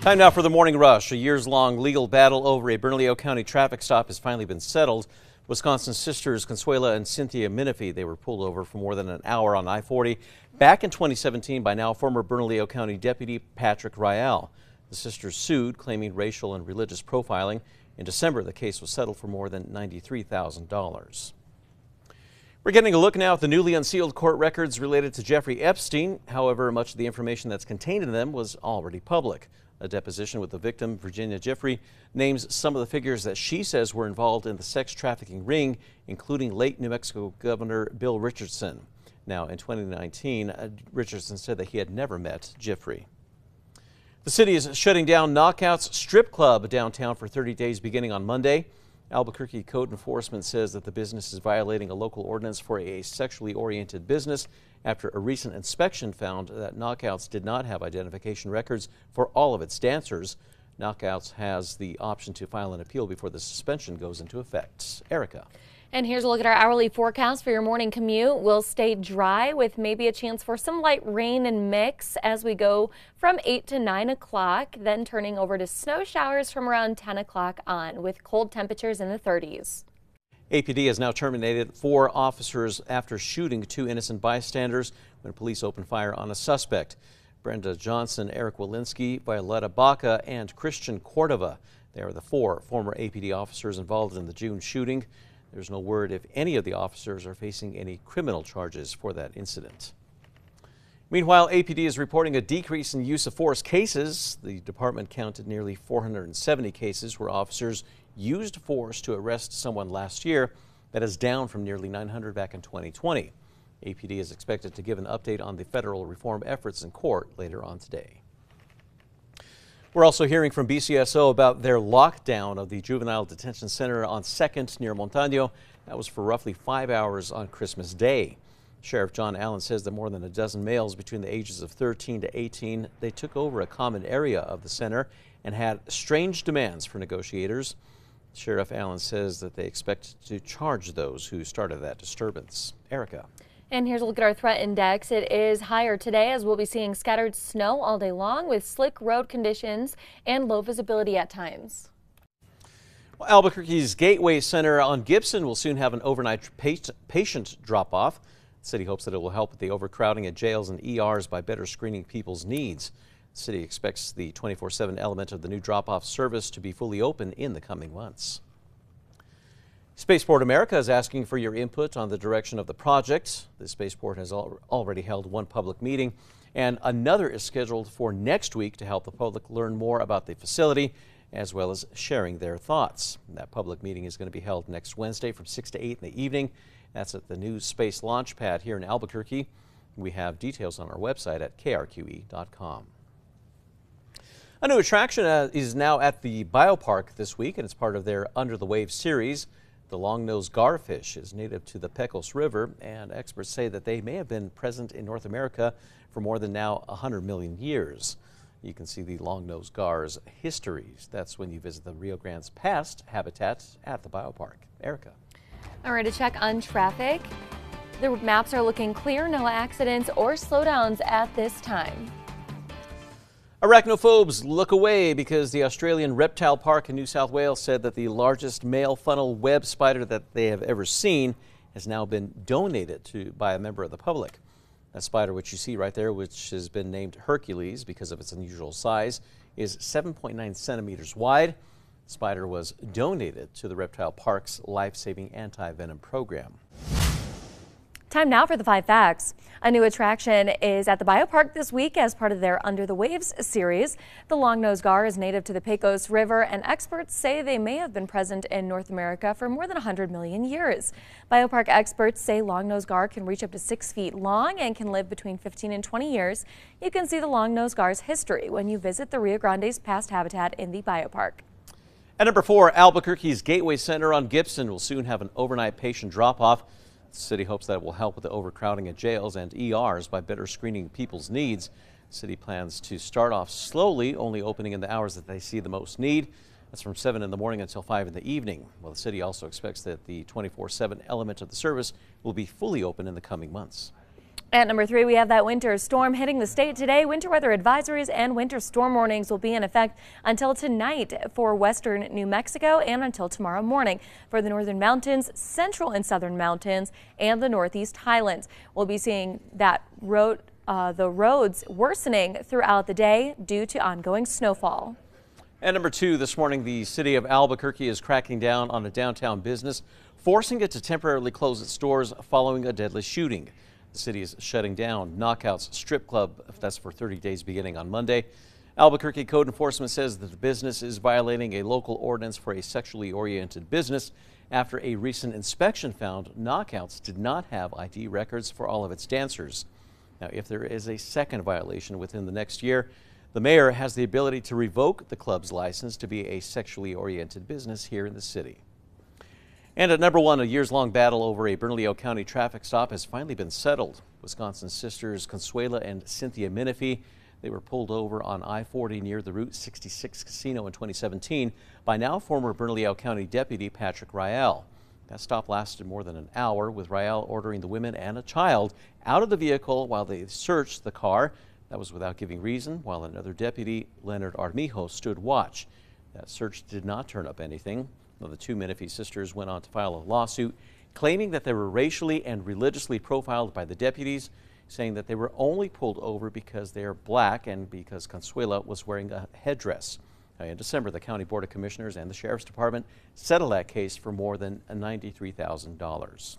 Time now for the morning rush. A years long legal battle over a Bernalillo County traffic stop has finally been settled. Wisconsin sisters Consuela and Cynthia Minifie, they were pulled over for more than an hour on I 40 back in 2017 by now former Bernalillo County Deputy Patrick Rial. The sisters sued, claiming racial and religious profiling. In December, the case was settled for more than $93,000. We're getting a look now at the newly unsealed court records related to Jeffrey Epstein. However, much of the information that's contained in them was already public. A deposition with the victim, Virginia Giuffre, names some of the figures that she says were involved in the sex trafficking ring, including late New Mexico Governor Bill Richardson. Now, in 2019, uh, Richardson said that he had never met Giuffre. The city is shutting down Knockouts Strip Club downtown for 30 days beginning on Monday. Albuquerque code enforcement says that the business is violating a local ordinance for a sexually oriented business after a recent inspection found that Knockouts did not have identification records for all of its dancers. Knockouts has the option to file an appeal before the suspension goes into effect. Erica. And here's a look at our hourly forecast for your morning commute. We'll stay dry with maybe a chance for some light rain and mix as we go from 8 to 9 o'clock, then turning over to snow showers from around 10 o'clock on with cold temperatures in the 30s. APD has now terminated four officers after shooting two innocent bystanders when police opened fire on a suspect. Brenda Johnson, Eric Walensky, Violetta Baca, and Christian Cordova. They are the four former APD officers involved in the June shooting. There's no word if any of the officers are facing any criminal charges for that incident. Meanwhile, APD is reporting a decrease in use of force cases. The department counted nearly 470 cases where officers used force to arrest someone last year. That is down from nearly 900 back in 2020. APD is expected to give an update on the federal reform efforts in court later on today. We're also hearing from BCSO about their lockdown of the Juvenile Detention Center on 2nd near Montano. That was for roughly five hours on Christmas Day. Sheriff John Allen says that more than a dozen males between the ages of 13 to 18, they took over a common area of the center and had strange demands for negotiators. Sheriff Allen says that they expect to charge those who started that disturbance. Erica. And here's a look at our threat index. It is higher today as we'll be seeing scattered snow all day long with slick road conditions and low visibility at times. Well, Albuquerque's Gateway Center on Gibson will soon have an overnight patient drop off. The city hopes that it will help with the overcrowding at jails and ERs by better screening people's needs. The city expects the 24 7 element of the new drop off service to be fully open in the coming months. Spaceport America is asking for your input on the direction of the project. The spaceport has al already held one public meeting, and another is scheduled for next week to help the public learn more about the facility as well as sharing their thoughts. That public meeting is going to be held next Wednesday from 6 to 8 in the evening. That's at the new space launch pad here in Albuquerque. We have details on our website at krqe.com. A new attraction uh, is now at the Biopark this week, and it's part of their Under the Wave series. The long-nosed garfish is native to the Pecos River, and experts say that they may have been present in North America for more than now 100 million years. You can see the long-nosed gar's histories. That's when you visit the Rio Grande's past habitat at the Biopark. Erica. All right, to check on traffic. The maps are looking clear, no accidents or slowdowns at this time. Arachnophobes look away because the Australian Reptile Park in New South Wales said that the largest male funnel web spider that they have ever seen has now been donated to by a member of the public. That spider, which you see right there, which has been named Hercules because of its unusual size, is 7.9 centimeters wide. The spider was donated to the Reptile Park's life-saving anti-venom program. Time now for the five facts. A new attraction is at the Biopark this week as part of their Under the Waves series. The long-nosed gar is native to the Pecos River and experts say they may have been present in North America for more than 100 million years. Biopark experts say long-nosed gar can reach up to six feet long and can live between 15 and 20 years. You can see the long-nosed gar's history when you visit the Rio Grande's past habitat in the Biopark. At number four, Albuquerque's Gateway Center on Gibson will soon have an overnight patient drop-off. The city hopes that it will help with the overcrowding at jails and ERs by better screening people's needs. The city plans to start off slowly, only opening in the hours that they see the most need. That's from 7 in the morning until 5 in the evening. Well, the city also expects that the 24 7 element of the service will be fully open in the coming months. At number three, we have that winter storm hitting the state today. Winter weather advisories and winter storm warnings will be in effect until tonight for western New Mexico and until tomorrow morning for the northern mountains, central and southern mountains, and the northeast highlands. We'll be seeing that road, uh, the roads worsening throughout the day due to ongoing snowfall. And number two, this morning, the city of Albuquerque is cracking down on a downtown business, forcing it to temporarily close its doors following a deadly shooting. The city is shutting down Knockouts Strip Club. That's for 30 days beginning on Monday. Albuquerque Code Enforcement says that the business is violating a local ordinance for a sexually oriented business after a recent inspection found Knockouts did not have ID records for all of its dancers. Now, if there is a second violation within the next year, the mayor has the ability to revoke the club's license to be a sexually oriented business here in the city. And at number one, a years long battle over a Bernalillo County traffic stop has finally been settled. Wisconsin sisters Consuela and Cynthia Minifie. They were pulled over on I 40 near the Route 66 casino in 2017 by now former Bernalillo County Deputy Patrick Rial. That stop lasted more than an hour, with Rial ordering the women and a child out of the vehicle while they searched the car. That was without giving reason, while another deputy, Leonard Armijo, stood watch. That search did not turn up anything. The two Minifie sisters went on to file a lawsuit claiming that they were racially and religiously profiled by the deputies, saying that they were only pulled over because they are black and because Consuela was wearing a headdress. In December, the County Board of Commissioners and the Sheriff's Department settled that case for more than $93,000.